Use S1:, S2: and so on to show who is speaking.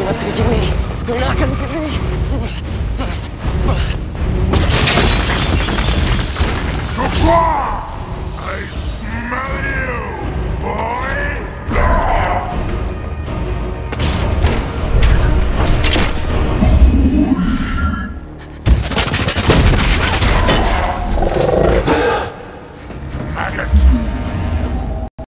S1: You're not gonna get me. You're not gonna get me. Surprise!